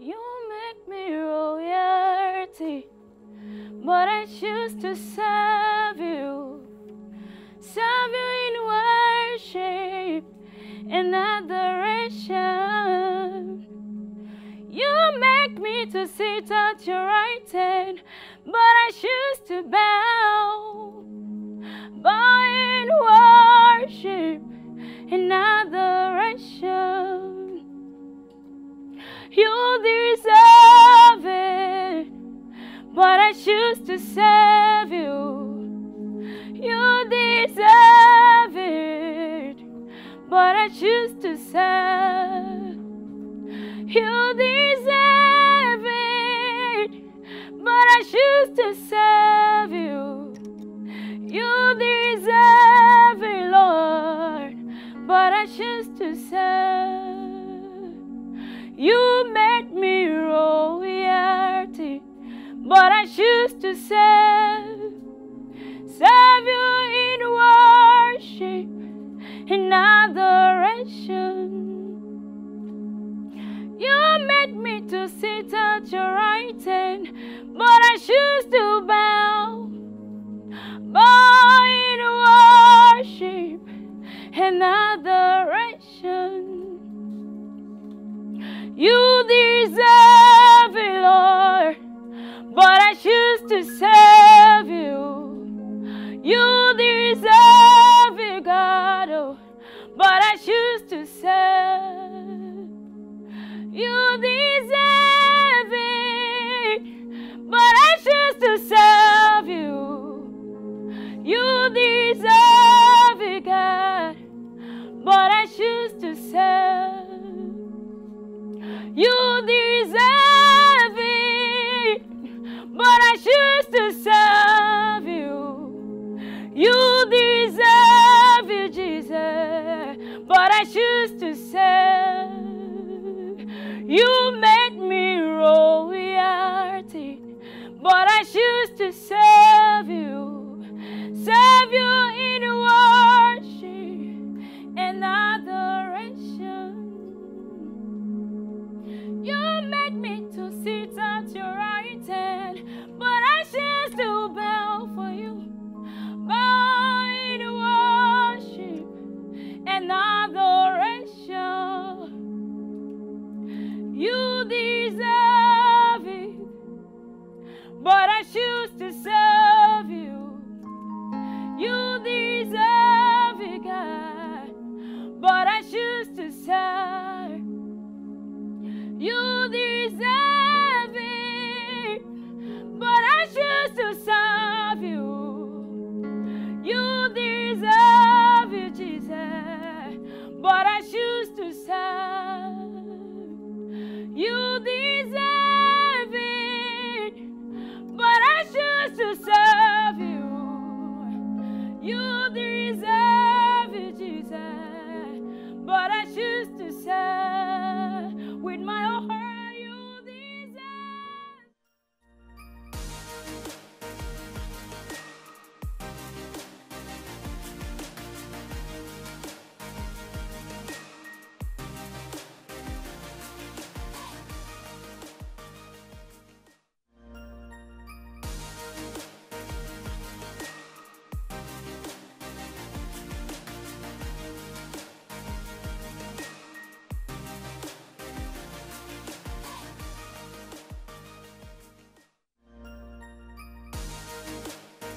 You make me royalty, but I choose to serve you, serve you in worship and adoration. You make me to sit at your right hand, but I choose to bow, bow in worship and adoration. Choose to serve you. You deserve it, but I choose serve. Serve you in worship and adoration. You made me to sit at your right hand, but I choose to bow, bow in worship and adoration. You deserve You deserve it, God, oh, but I choose to serve. You deserve it, but I choose to serve you. You deserve it, God, but I choose to serve. You deserve You made me royalty, but I choose to serve you. Serve you in worship and adoration. You made me to sit at your but I choose to say. to choose to